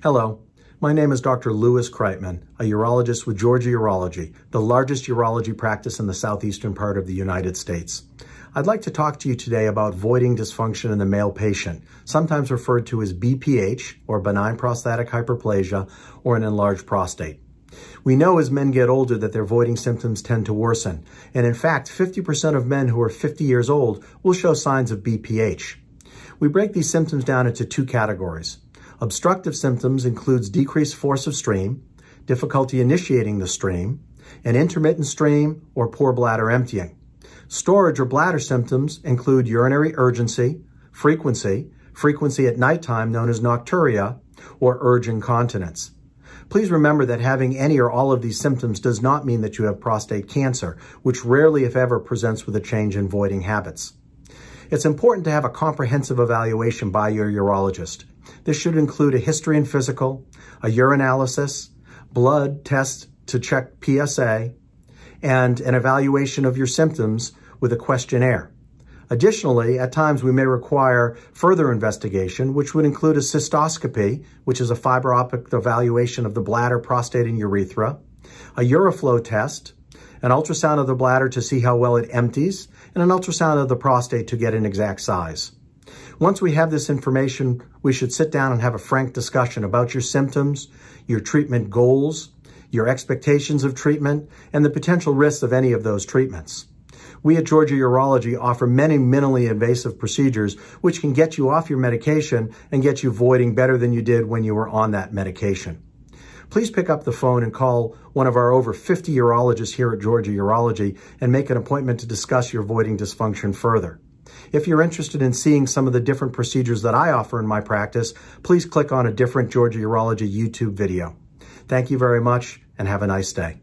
Hello, my name is Dr. Lewis Kriteman, a urologist with Georgia Urology, the largest urology practice in the southeastern part of the United States. I'd like to talk to you today about voiding dysfunction in the male patient, sometimes referred to as BPH, or benign prostatic hyperplasia, or an enlarged prostate. We know as men get older that their voiding symptoms tend to worsen, and in fact, 50% of men who are 50 years old will show signs of BPH. We break these symptoms down into two categories. Obstructive symptoms includes decreased force of stream, difficulty initiating the stream, an intermittent stream, or poor bladder emptying. Storage or bladder symptoms include urinary urgency, frequency, frequency at nighttime known as nocturia, or urge incontinence. Please remember that having any or all of these symptoms does not mean that you have prostate cancer, which rarely, if ever, presents with a change in voiding habits. It's important to have a comprehensive evaluation by your urologist. This should include a history and physical, a urinalysis, blood test to check PSA, and an evaluation of your symptoms with a questionnaire. Additionally, at times we may require further investigation, which would include a cystoscopy, which is a fiber optic evaluation of the bladder, prostate, and urethra, a uroflow test, an ultrasound of the bladder to see how well it empties, and an ultrasound of the prostate to get an exact size. Once we have this information, we should sit down and have a frank discussion about your symptoms, your treatment goals, your expectations of treatment, and the potential risks of any of those treatments. We at Georgia Urology offer many minimally invasive procedures which can get you off your medication and get you voiding better than you did when you were on that medication. Please pick up the phone and call one of our over 50 urologists here at Georgia Urology and make an appointment to discuss your voiding dysfunction further. If you're interested in seeing some of the different procedures that I offer in my practice, please click on a different Georgia Urology YouTube video. Thank you very much and have a nice day.